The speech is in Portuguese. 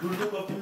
Durdu uma